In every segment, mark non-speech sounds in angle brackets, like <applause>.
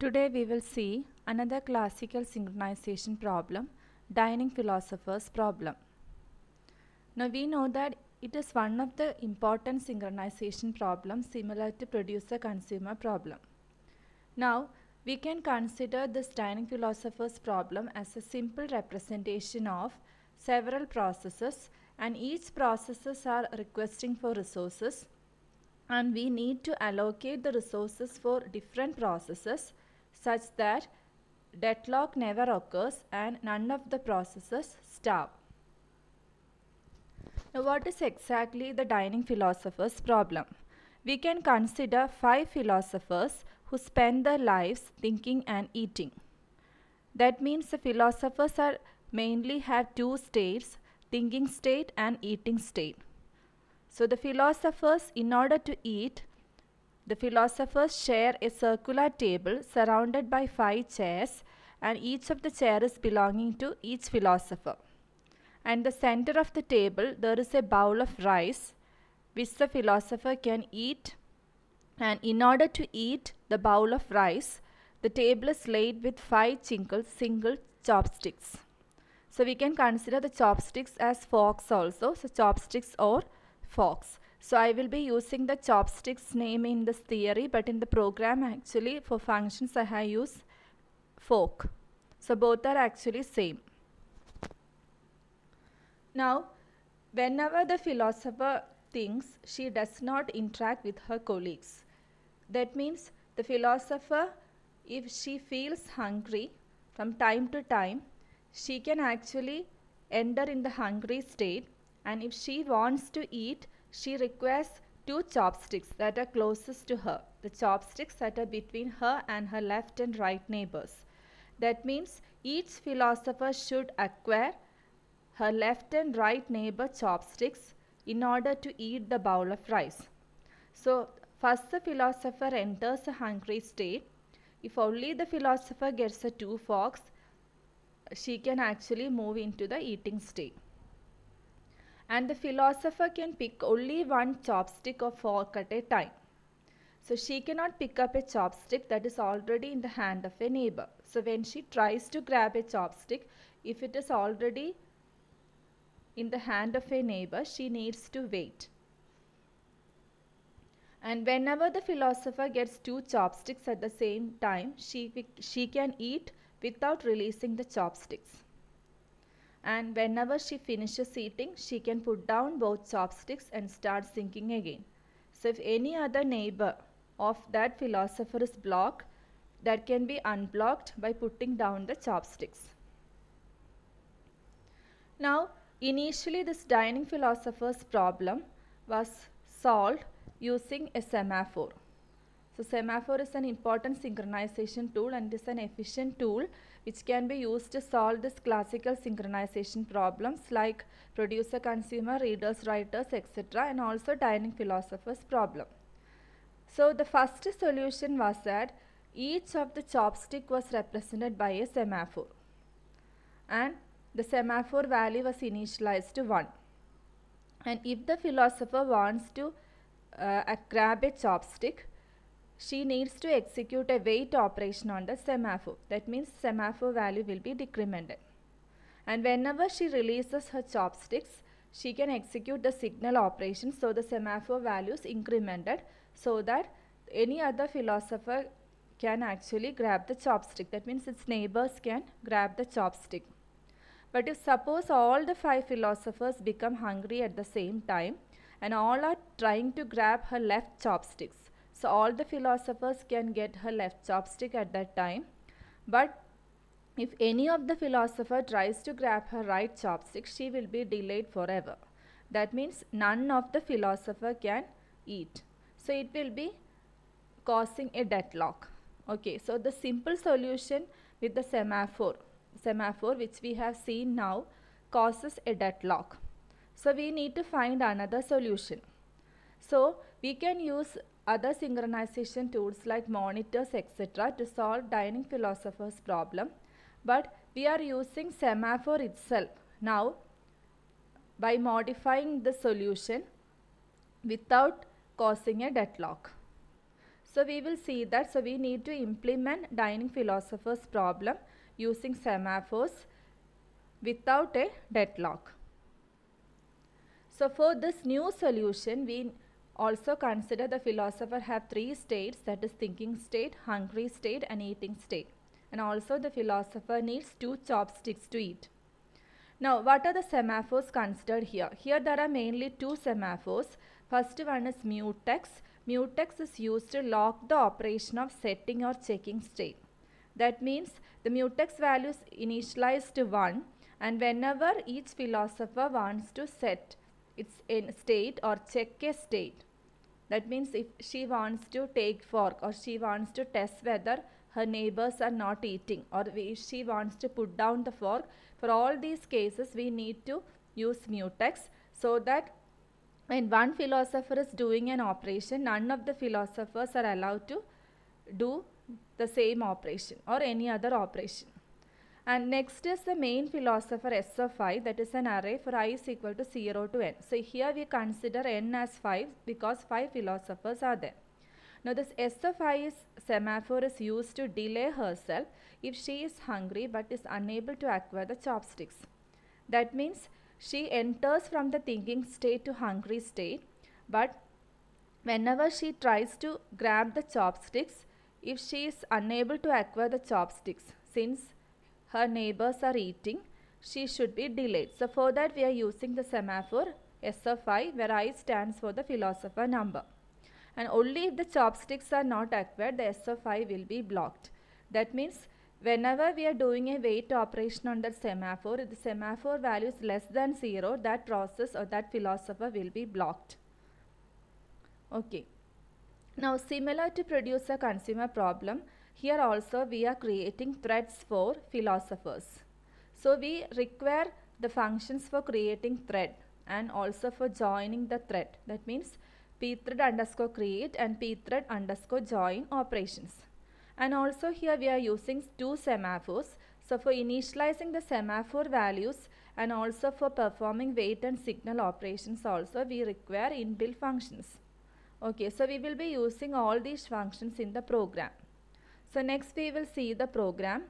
Today we will see another classical synchronization problem, dining philosopher's problem. Now we know that it is one of the important synchronization problems similar to producer-consumer problem. Now we can consider this dining philosopher's problem as a simple representation of several processes and each processes are requesting for resources and we need to allocate the resources for different processes such that deadlock never occurs and none of the processes stop. Now what is exactly the dining philosopher's problem? We can consider five philosophers who spend their lives thinking and eating. That means the philosophers are mainly have two states, thinking state and eating state. So the philosophers in order to eat, the philosophers share a circular table surrounded by five chairs and each of the chairs belonging to each philosopher. And the center of the table there is a bowl of rice which the philosopher can eat and in order to eat the bowl of rice the table is laid with five single, single chopsticks. So we can consider the chopsticks as forks also. So chopsticks or forks. So I will be using the chopsticks name in this theory but in the program actually for functions I have used fork. So both are actually same. Now whenever the philosopher thinks she does not interact with her colleagues. That means the philosopher if she feels hungry from time to time she can actually enter in the hungry state and if she wants to eat she requires two chopsticks that are closest to her. The chopsticks that are between her and her left and right neighbors. That means each philosopher should acquire her left and right neighbor chopsticks in order to eat the bowl of rice. So first the philosopher enters a hungry state. If only the philosopher gets a two forks she can actually move into the eating state. And the philosopher can pick only one chopstick or fork at a time. So she cannot pick up a chopstick that is already in the hand of a neighbor. So when she tries to grab a chopstick, if it is already in the hand of a neighbor, she needs to wait. And whenever the philosopher gets two chopsticks at the same time, she, she can eat without releasing the chopsticks. And whenever she finishes eating, she can put down both chopsticks and start thinking again. So if any other neighbor of that philosopher is blocked, that can be unblocked by putting down the chopsticks. Now, initially this dining philosopher's problem was solved using a semaphore. So semaphore is an important synchronization tool and is an efficient tool which can be used to solve this classical synchronization problems like producer consumer, readers writers etc. and also dining philosophers problem. So the first solution was that each of the chopstick was represented by a semaphore and the semaphore value was initialized to 1 and if the philosopher wants to uh, grab a chopstick she needs to execute a wait operation on the semaphore. That means semaphore value will be decremented. And whenever she releases her chopsticks, she can execute the signal operation so the semaphore value is incremented so that any other philosopher can actually grab the chopstick. That means its neighbors can grab the chopstick. But if suppose all the five philosophers become hungry at the same time and all are trying to grab her left chopsticks, so all the philosophers can get her left chopstick at that time. But if any of the philosopher tries to grab her right chopstick, she will be delayed forever. That means none of the philosopher can eat. So it will be causing a deadlock. Okay, so the simple solution with the semaphore, semaphore which we have seen now causes a deadlock. So we need to find another solution. So we can use other synchronization tools like monitors etc. to solve dining philosopher's problem. But we are using semaphore itself now by modifying the solution without causing a deadlock. So we will see that. So we need to implement dining philosopher's problem using semaphores without a deadlock. So for this new solution, we also consider the philosopher have three states that is thinking state, hungry state and eating state. And also the philosopher needs two chopsticks to eat. Now what are the semaphores considered here? Here there are mainly two semaphores. First one is mutex. Mutex is used to lock the operation of setting or checking state. That means the mutex value is initialized to 1 and whenever each philosopher wants to set its in state or check a state. That means if she wants to take fork or she wants to test whether her neighbors are not eating or if she wants to put down the fork for all these cases we need to use mutex so that when one philosopher is doing an operation none of the philosophers are allowed to do the same operation or any other operation and next is the main philosopher S of i that is an array for i is equal to 0 to n. So here we consider n as 5 because 5 philosophers are there. Now this S of i is semaphore is used to delay herself if she is hungry but is unable to acquire the chopsticks. That means she enters from the thinking state to hungry state but whenever she tries to grab the chopsticks if she is unable to acquire the chopsticks since her neighbors are eating, she should be delayed. So for that we are using the semaphore S of i where i stands for the philosopher number. And only if the chopsticks are not acquired the S of i will be blocked. That means whenever we are doing a wait operation on the semaphore, if the semaphore value is less than 0, that process or that philosopher will be blocked. Okay. Now similar to producer consumer problem, here also we are creating threads for philosophers. So we require the functions for creating thread and also for joining the thread. That means pthread underscore create and pthread underscore join operations. And also here we are using two semaphores. So for initializing the semaphore values and also for performing wait and signal operations also we require inbuilt functions. Okay, so we will be using all these functions in the program. So next we will see the program.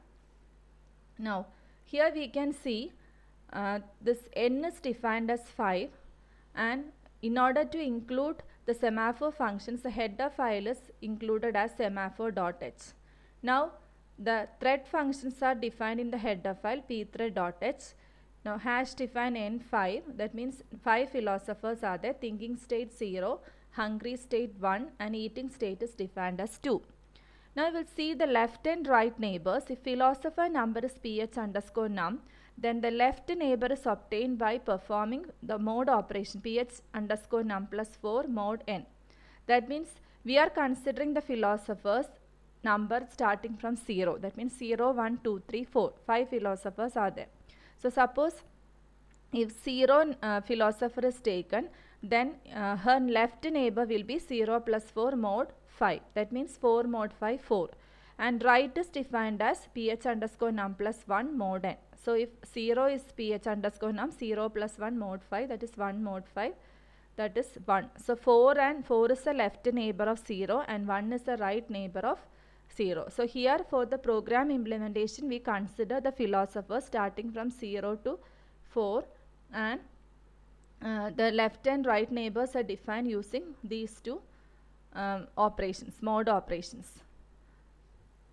Now here we can see uh, this n is defined as 5 and in order to include the semaphore functions the header file is included as semaphore.h. Now the thread functions are defined in the header file pthread.h. Now hash define n5 that means 5 philosophers are there thinking state 0, hungry state 1 and eating state is defined as 2. Now we will see the left and right neighbors. If philosopher number is ph underscore num, then the left neighbor is obtained by performing the mode operation ph underscore num plus 4 mode n. That means we are considering the philosopher's number starting from 0. That means 0, 1, 2, 3, 4. 5 philosophers are there. So suppose if 0 uh, philosopher is taken, then uh, her left neighbor will be 0 plus 4 mode 5. That means 4 mod 5 4. And right is defined as ph underscore num plus 1 mod n. So if 0 is ph underscore num 0 plus 1 mod 5 that is 1 mod 5 that is 1. So 4 and 4 is the left neighbor of 0 and 1 is the right neighbor of 0. So here for the program implementation we consider the philosopher starting from 0 to 4 and uh, the left and right neighbors are defined using these two um, operations, mode operations.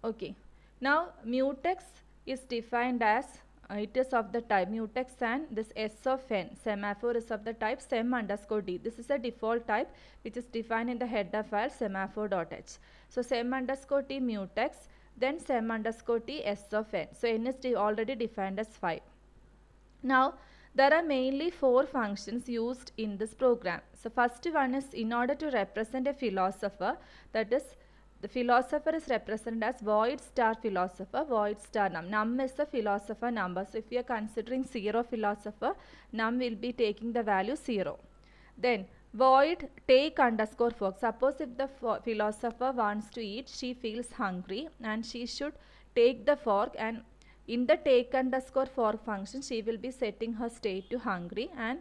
Okay. Now mutex is defined as uh, it is of the type mutex and this s of n semaphore is of the type sem underscore t. This is a default type which is defined in the header file semaphore.h. So sem underscore t mutex then sem underscore t s of n. So n is already defined as 5. Now there are mainly four functions used in this program. So first one is in order to represent a philosopher that is the philosopher is represented as void star philosopher, void star num. Num is the philosopher number. So if we are considering 0 philosopher, num will be taking the value 0. Then void take underscore fork. Suppose if the philosopher wants to eat, she feels hungry and she should take the fork and in the take underscore fork function she will be setting her state to hungry and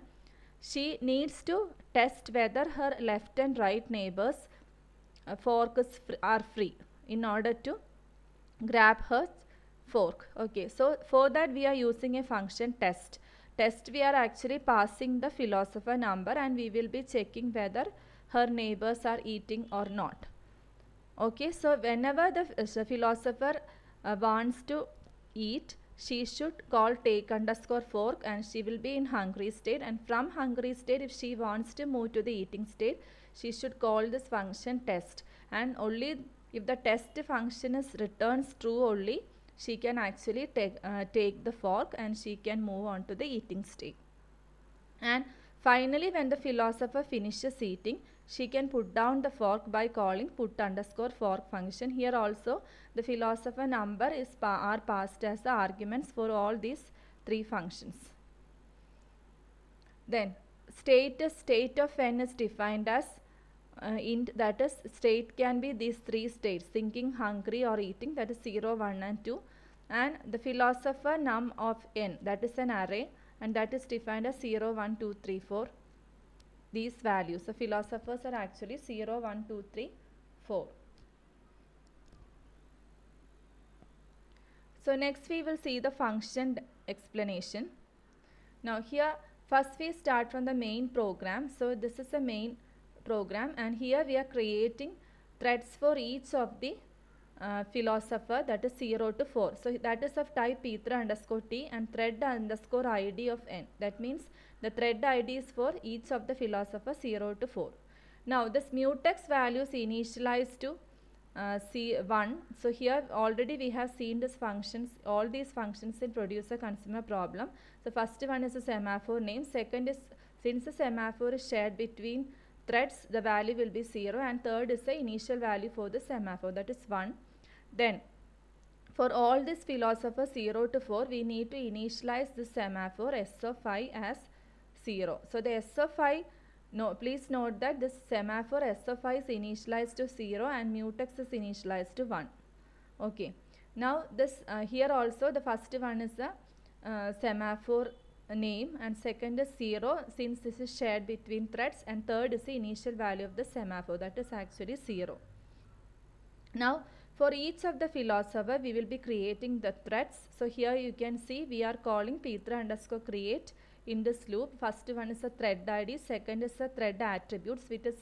she needs to test whether her left and right neighbors uh, fork fr- are free in order to grab her fork. Okay so for that we are using a function test. Test we are actually passing the philosopher number and we will be checking whether her neighbors are eating or not. Okay so whenever the uh, philosopher uh, wants to eat she should call take underscore fork and she will be in hungry state. And from hungry state if she wants to move to the eating state she should call this function test. And only if the test function is returns true only she can actually take uh, take the fork and she can move on to the eating state. And finally when the philosopher finishes eating she can put down the fork by calling put underscore fork function. Here also the philosopher number is pa- are passed as the arguments for all these three functions. Then state state of n is defined as uh, int that is state can be these three states thinking hungry or eating that is 0 1 and 2 and the philosopher num of n that is an array and that is defined as 0 1 2 3 4 these values. The philosophers are actually 0 1 2 3 4 so next we will see the function explanation. Now here first we start from the main program. So this is a main program and here we are creating threads for each of the uh, philosopher that is 0 to 4 so that is of type pthread underscore t and thread underscore id of n. That means the thread id is for each of the philosopher 0 to 4 now this mutex value is initialized to uh, C1. So here already we have seen these functions, all these functions in producer consumer problem. So first one is a semaphore name. Second is since the semaphore is shared between threads, the value will be 0 and third is the initial value for the semaphore that is 1. Then for all these philosophers 0 to 4 we need to initialize the semaphore s of i as 0. So the S of i, no, please note that this semaphore S of i is initialized to 0 and mutex is initialized to 1. Okay. Now this uh, here also the first one is the uh, semaphore name and second is 0 since this is shared between threads and third is the initial value of the semaphore that is actually 0. Now for each of the philosopher we will be creating the threads. So here you can see we are calling pthread underscore create in this loop. First one is a thread ID, second is a thread attributes which is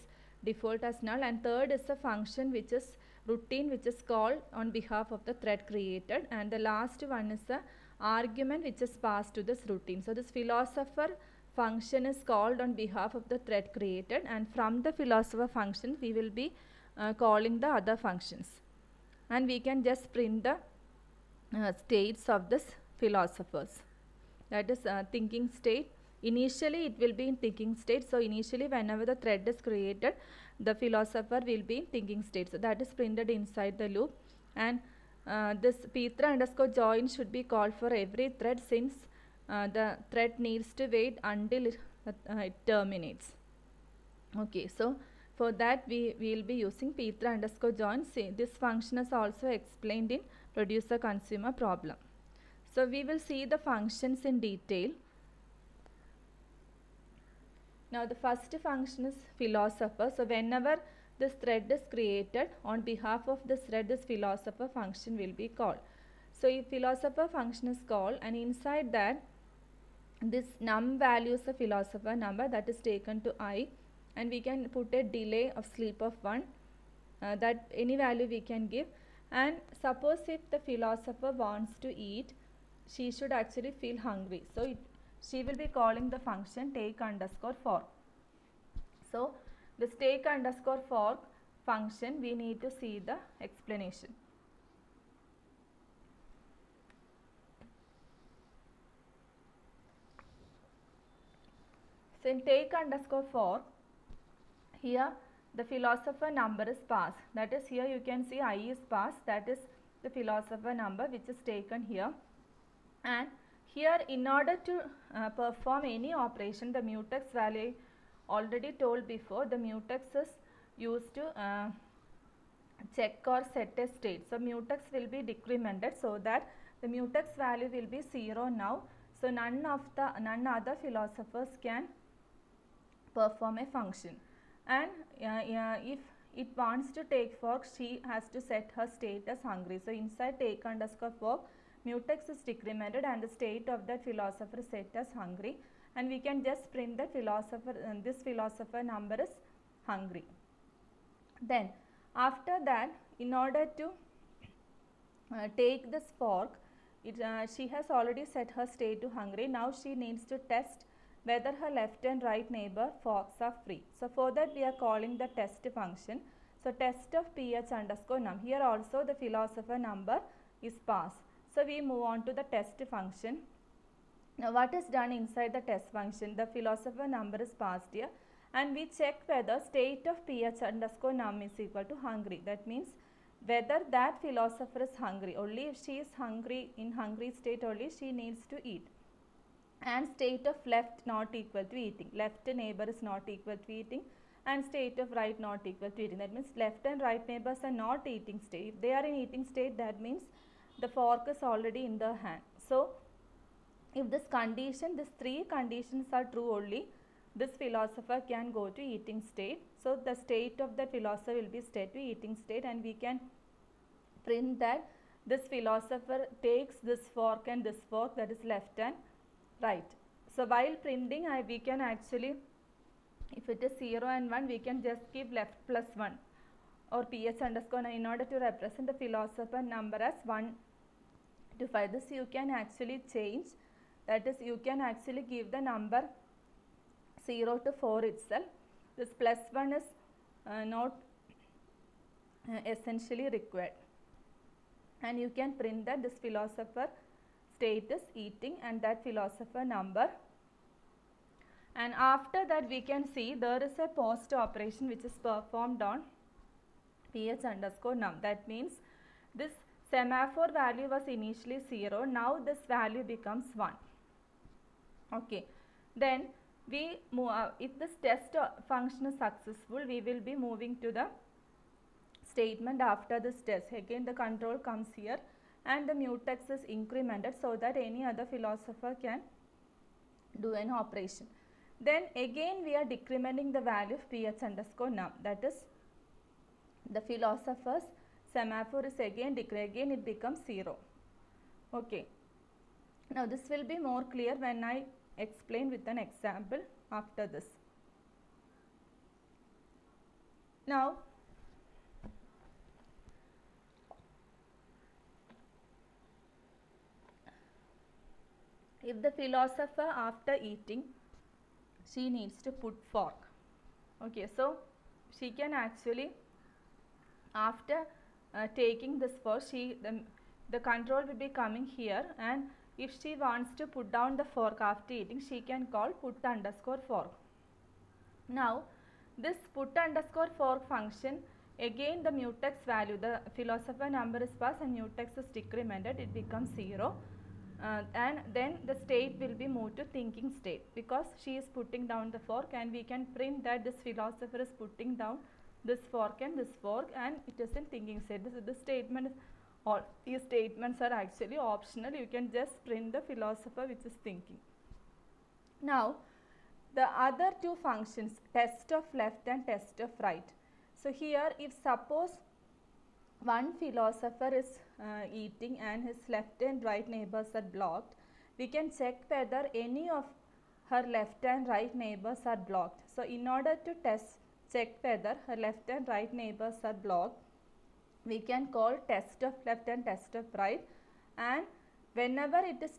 default as null and third is a function which is routine which is called on behalf of the thread created and the last one is the argument which is passed to this routine. So this philosopher function is called on behalf of the thread created and from the philosopher function we will be uh, calling the other functions and we can just print the uh, states of this philosophers that is uh, thinking state. Initially it will be in thinking state. So initially whenever the thread is created the philosopher will be in thinking state. So that is printed inside the loop. And uh, this pthread underscore join should be called for every thread since uh, the thread needs to wait until it, uh, it terminates. Okay so for that we will be using pthread underscore join. See, this function is also explained in producer consumer problem so we will see the functions in detail. Now the first function is philosopher. So whenever this thread is created on behalf of this thread this philosopher function will be called. So if philosopher function is called and inside that this num value is a philosopher number that is taken to i and we can put a delay of sleep of 1 uh, that any value we can give and suppose if the philosopher wants to eat she should actually feel hungry. So it, she will be calling the function take underscore fork. So this take underscore fork function we need to see the explanation. So in take underscore fork here the philosopher number is passed that is here you can see i is passed that is the philosopher number which is taken here and here in order to uh, perform any operation the mutex value already told before the mutex is used to uh, check or set a state. So mutex will be decremented so that the mutex value will be 0 now. So none of the none other philosophers can perform a function. And uh, if it wants to take fork, she has to set her state as hungry. So inside take underscore fork, mutex is decremented and the state of that philosopher set as hungry. And we can just print that philosopher, uh, this philosopher number is hungry. Then after that, in order to uh, take this fork, it, uh, she has already set her state to hungry. Now she needs to test whether her left and right neighbor forks are free. So for that we are calling the test function. So test of ph underscore num. Here also the philosopher number is passed. So we move on to the test function. Now what is done inside the test function? The philosopher number is passed here and we check whether state of ph underscore num is equal to hungry. That means whether that philosopher is hungry. Only if she is hungry in hungry state only she needs to eat. And state of left not equal to eating. Left neighbor is not equal to eating and state of right not equal to eating. That means left and right neighbors are not eating state. If they are in eating state that means the fork is already in the hand. So if this condition, these three conditions are true only, this philosopher can go to eating state. So the state of the philosopher will be state to eating state and we can print that this philosopher takes this fork and this fork that is left and right. So while printing I, we can actually if it is 0 and 1 we can just keep left plus 1 or ph underscore in order to represent the philosopher number as 1 to 5. This you can actually change that is you can actually give the number 0 to 4 itself. This plus 1 is uh, not uh, essentially required and you can print that this philosopher state is eating and that philosopher number and after that we can see there is a post operation which is performed on ph underscore num that means this semaphore value was initially 0 now this value becomes 1 okay. Then we move uh, if this test uh, function is successful we will be moving to the statement after this test. Again the control comes here and the mutex is incremented so that any other philosopher can do an operation. Then again we are decrementing the value of ph underscore num. That is the philosopher's semaphore is again decreased again it becomes 0 okay. Now this will be more clear when I explain with an example after this. Now, if the philosopher after eating she needs to put fork. Okay so she can actually after uh, taking this fork she the, the control will be coming here and if she wants to put down the fork after eating she can call put underscore fork. Now this put underscore fork function again the mutex value the philosopher number is passed and mutex is decremented it becomes 0 uh, and then the state will be moved to thinking state because she is putting down the fork and we can print that this philosopher is putting down this fork and this fork and it is in thinking state. This, this statement is all these statements are actually optional. You can just print the philosopher which is thinking. Now, the other two functions test of left and test of right. So, here if suppose one philosopher is uh, eating and his left and right neighbors are blocked, we can check whether any of her left and right neighbors are blocked. So, in order to test check whether her left and right neighbors are blocked, we can call test of left and test of right and whenever it is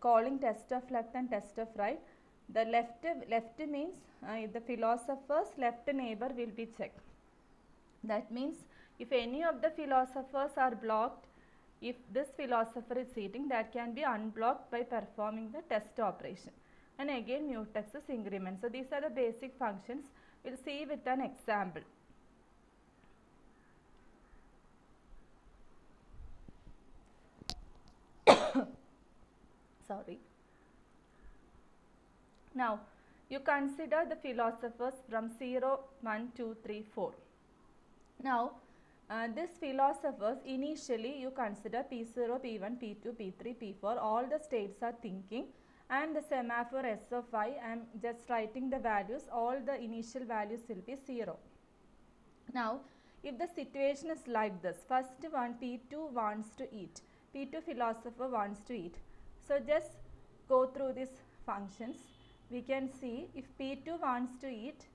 calling test of left and test of right, the left, left means uh, the philosopher's left neighbor will be checked. That means if any of the philosophers are blocked, if this philosopher is sitting, that can be unblocked by performing the test operation. And again mutex is increment. So these are the basic functions. We'll see with an example. <coughs> Sorry. Now, you consider the philosophers from 0, 1, 2, 3, 4. Now, uh, these philosophers initially you consider P0, P1, P2, P3, P4 all the states are thinking and the semaphore S of i I am just writing the values all the initial values will be 0. Now, if the situation is like this, first one P2 wants to eat. P2 philosopher wants to eat. So, just go through these functions. We can see if P2 wants to eat,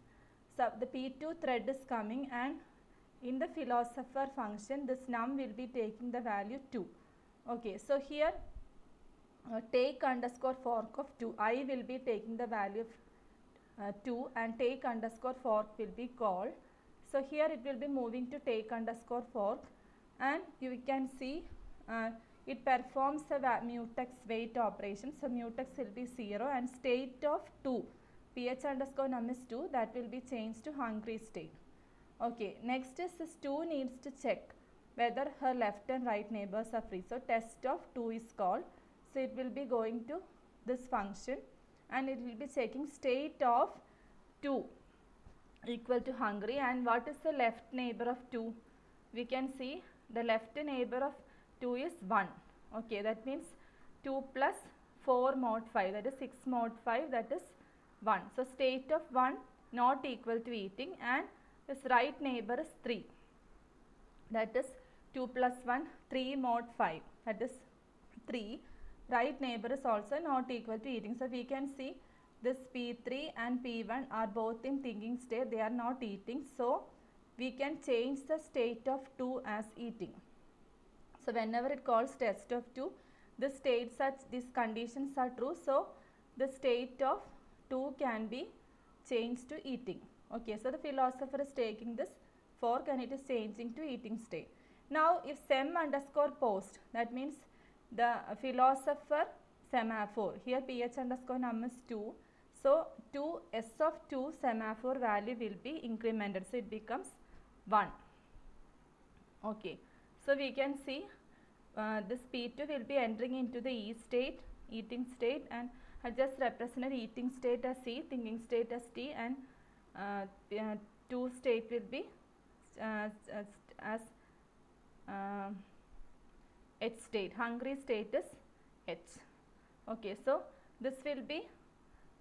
so the P2 thread is coming and in the philosopher function this num will be taking the value 2. Okay, so here uh, take underscore fork of 2. I will be taking the value of uh, 2 and take underscore fork will be called. So here it will be moving to take underscore fork and you can see uh, it performs a mutex wait operation. So mutex will be 0 and state of 2 ph underscore num is 2 that will be changed to hungry state. Okay, next is this 2 needs to check whether her left and right neighbors are free. So test of 2 is called. So it will be going to this function and it will be checking state of 2 equal to hungry and what is the left neighbor of 2? We can see the left neighbor of 2 is 1. Okay, that means 2 plus 4 mod 5 that is 6 mod 5 that is 1. So state of 1 not equal to eating and this right neighbor is 3 that is 2 plus 1 3 mod 5 that is 3 right neighbor is also not equal to eating. So we can see this P3 and P1 are both in thinking state they are not eating. So we can change the state of 2 as eating. So whenever it calls test of 2 the state such these conditions are true. So the state of 2 can be changed to eating. Okay, so the philosopher is taking this fork and it is changing to eating state. Now if sem underscore post that means the philosopher semaphore. Here ph underscore num is 2 so 2 s of 2 semaphore value will be incremented. So it becomes 1 okay. So we can see uh, this p2 will be entering into the e state eating state and I just represented eating state as c thinking state as t and uh, uh, 2 state will be uh, uh, H state. Hungry state is H. Okay, so this will be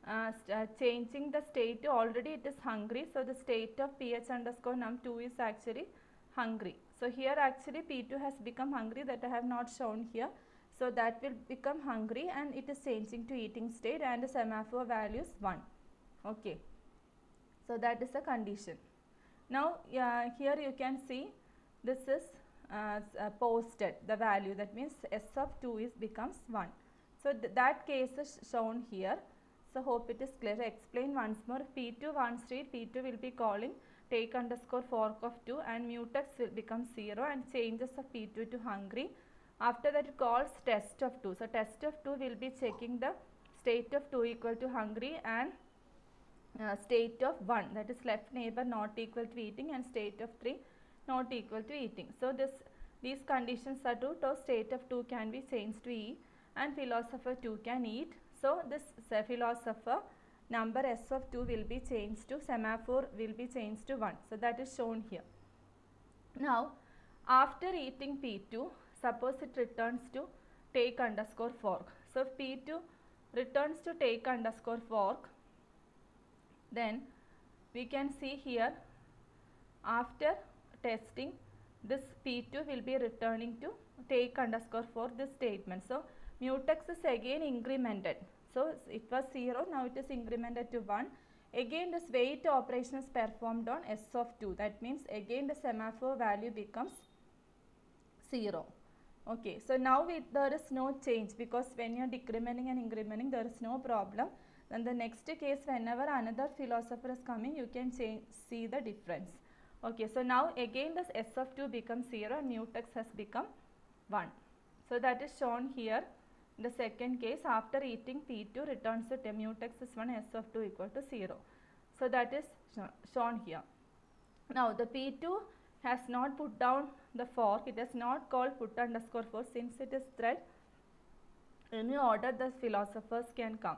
uh, uh, changing the state already it is hungry. So the state of pH underscore num 2 is actually hungry. So here actually P2 has become hungry that I have not shown here. So that will become hungry and it is changing to eating state and the semaphore value is 1. Okay. So that is the condition. Now uh, here you can see this is uh, posted the value that means s of 2 is becomes 1. So th that case is shown here. So hope it is clear. Explain once more. P2 wants to eat. P2 will be calling take underscore fork of 2 and mutex will become 0 and changes of P2 to hungry. After that it calls test of 2. So test of 2 will be checking the state of 2 equal to hungry and uh, state of 1 that is left neighbor not equal to eating and state of 3 not equal to eating. So this these conditions are true. State of 2 can be changed to E and philosopher 2 can eat. So this philosopher number S of 2 will be changed to semaphore will be changed to 1. So that is shown here. Now after eating P2 suppose it returns to take underscore fork. So if P2 returns to take underscore fork then we can see here after testing this P2 will be returning to take underscore for this statement. So mutex is again incremented. So it was 0 now it is incremented to 1. Again this wait operation is performed on S of 2 that means again the semaphore value becomes 0. Okay, so now there is no change because when you are decrementing and incrementing there is no problem. Then the next case whenever another philosopher is coming you can change, see the difference. Okay, so now again this S of 2 becomes 0 and mutex has become 1. So that is shown here. The second case after eating P2 returns the mutex is 1 S of 2 equal to 0. So that is shown here. Now the P2 has not put down the fork. It has not called put underscore fork since it is thread. Any order the philosophers can come.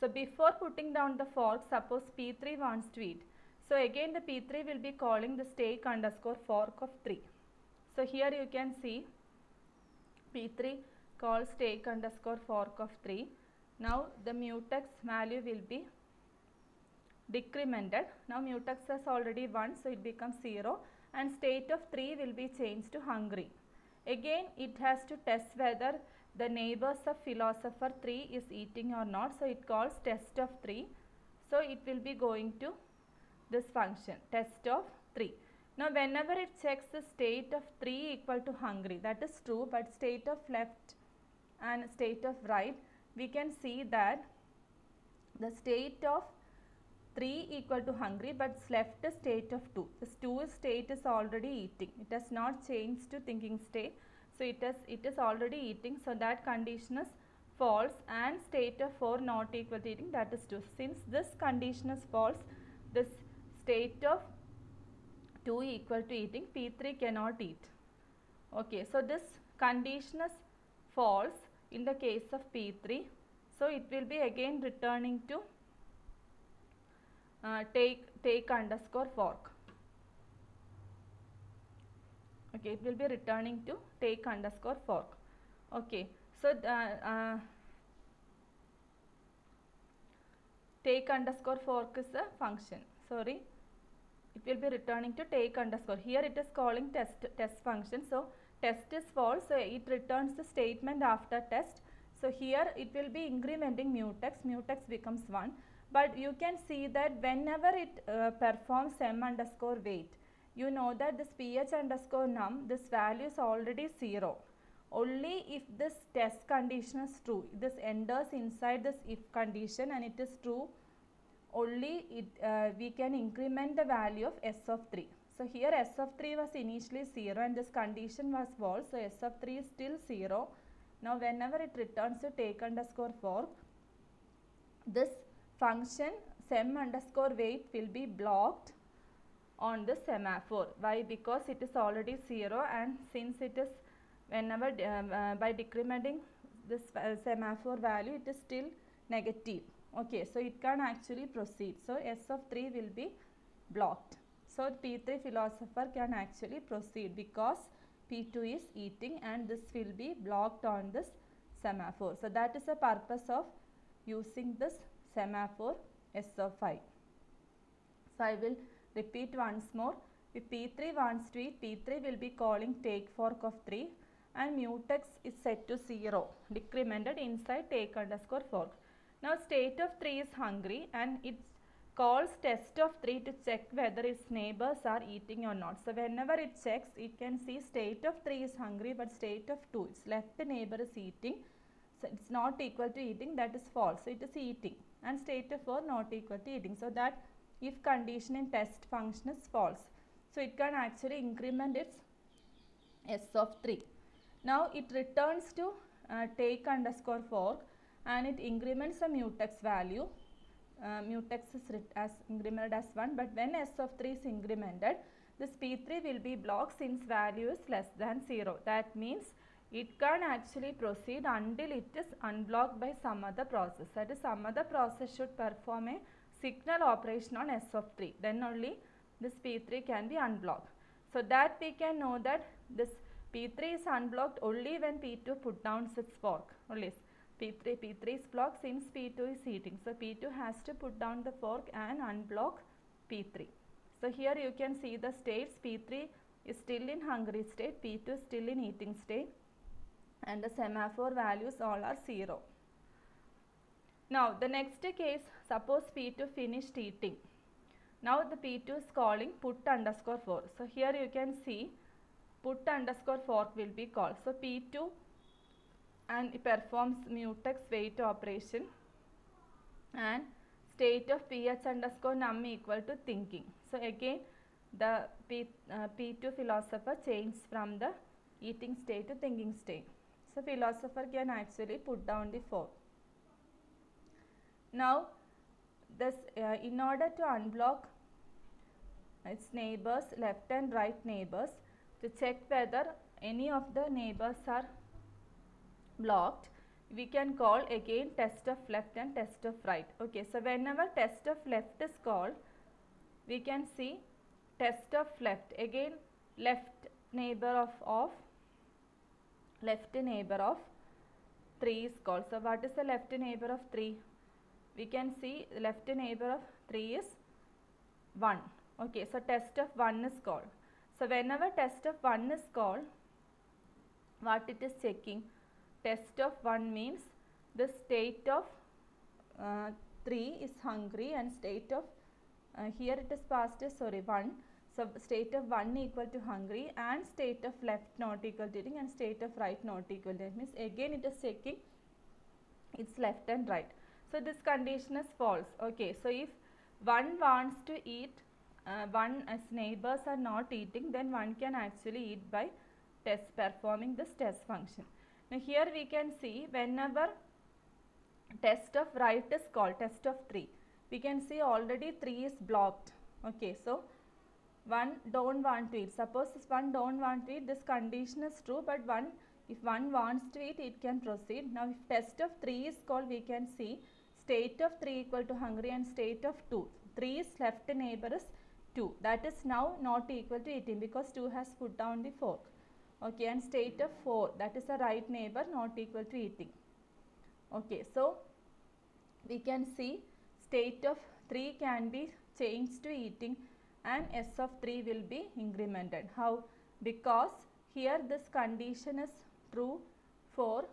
So before putting down the fork suppose P3 wants to eat. So again the P3 will be calling the stake underscore fork of 3. So here you can see P3 calls stake underscore fork of 3. Now the mutex value will be decremented. Now mutex is already 1 so it becomes 0 and state of 3 will be changed to hungry. Again it has to test whether the neighbors of philosopher 3 is eating or not. So it calls test of 3. So it will be going to this function test of 3. Now whenever it checks the state of 3 equal to hungry that is true but state of left and state of right we can see that the state of 3 equal to hungry but left state of 2. This 2 state is already eating. It has not changed to thinking state. So it is, it is already eating. So that condition is false and state of 4 not equal to eating that is 2. Since this condition is false, this state of 2 equal to eating, P3 cannot eat. Okay, so this condition is false in the case of P3. So it will be again returning to uh, take take underscore fork. Okay, it will be returning to take underscore fork. Okay, so uh, uh, take underscore fork is a function. Sorry, it will be returning to take underscore. Here it is calling test test function. So test is false. So it returns the statement after test. So here it will be incrementing mutex. Mutex becomes 1 but you can see that whenever it uh, performs m underscore wait you know that this ph underscore num this value is already 0 only if this test condition is true this enters inside this if condition and it is true only it uh, we can increment the value of s of 3 so here s of 3 was initially 0 and this condition was false so s of 3 is still 0 now whenever it returns to take underscore fork this function sem underscore wait will be blocked on the semaphore. Why? Because it is already 0 and since it is whenever um, uh, by decrementing this uh, semaphore value it is still negative. Okay, so it can actually proceed. So S of 3 will be blocked. So P3 philosopher can actually proceed because P2 is eating and this will be blocked on this semaphore. So that is the purpose of using this semaphore S of 5. So I will repeat once more. If P3 wants to eat, P3 will be calling take fork of 3 and mutex is set to 0 decremented inside take underscore fork. Now state of 3 is hungry and it calls test of 3 to check whether its neighbors are eating or not. So whenever it checks it can see state of 3 is hungry but state of 2 its left neighbor is eating. So it's not equal to eating that is false. So it is eating and state of 4 not equal to eating. So that if condition in test function is false. So it can actually increment its s of 3. Now it returns to uh, take underscore fork and it increments the mutex value. Uh, mutex is as incremented as 1 but when s of 3 is incremented this p3 will be blocked since value is less than 0. That means it can actually proceed until it is unblocked by some other process. That is some other process should perform a signal operation on S of 3. Then only this P3 can be unblocked. So that we can know that this P3 is unblocked only when P2 put down its fork. Only P3, P3 is blocked since P2 is eating. So P2 has to put down the fork and unblock P3. So here you can see the states P3 is still in hungry state, P2 is still in eating state and the semaphore values all are 0. Now the next case, suppose P2 finished eating. Now the P2 is calling put underscore fork. So here you can see put underscore fork will be called. So P2 and it performs mutex wait operation and state of ph underscore num equal to thinking. So again the P, uh, P2 philosopher changes from the eating state to thinking state. So philosopher can actually put down the fork. Now this uh, in order to unblock its neighbors left and right neighbors to check whether any of the neighbors are blocked we can call again test of left and test of right. Okay so whenever test of left is called we can see test of left. Again left neighbor of of left neighbor of 3 is called. So what is the left neighbor of 3 we can see left neighbor of 3 is 1 okay so test of 1 is called. So whenever test of 1 is called what it is checking test of 1 means the state of uh, 3 is hungry and state of uh, here it is past sorry 1 so state of 1 equal to hungry and state of left not equal to eating and state of right not equal to it means again it is checking its left and right. So this condition is false. Okay so if one wants to eat uh, one as neighbors are not eating then one can actually eat by test performing this test function now here we can see whenever test of right is called test of 3 we can see already 3 is blocked. Okay so one don't want to eat. Suppose if one don't want to eat this condition is true but one if one wants to eat it can proceed. Now if test of 3 is called we can see state of 3 equal to hungry and state of 2 3 is left neighbor is 2 that is now not equal to eating because 2 has put down the fork okay and state of 4 that is a right neighbor not equal to eating. Okay so we can see state of 3 can be changed to eating and s of 3 will be incremented. How? Because here this condition is true for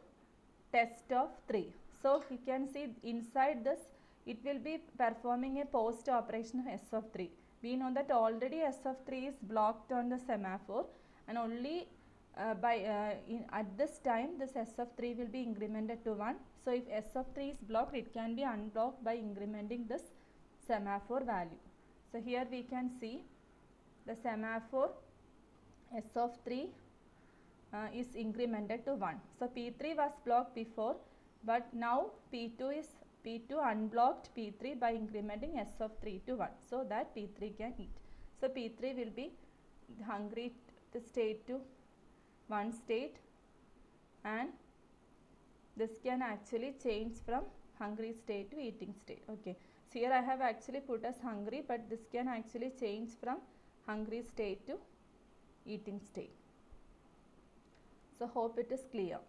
test of 3 so you can see inside this it will be performing a post operation of s of 3 we know that already s of 3 is blocked on the semaphore and only uh, by uh, in, at this time this s of 3 will be incremented to 1 so if s of 3 is blocked it can be unblocked by incrementing this semaphore value. So here we can see the semaphore s of 3 uh, is incremented to 1 so p3 was blocked before but now p2 is p2 unblocked p3 by incrementing s of 3 to 1 so that p3 can eat. So p3 will be hungry the state to one state and this can actually change from hungry state to eating state. Okay. So here I have actually put as hungry but this can actually change from hungry state to eating state. So hope it is clear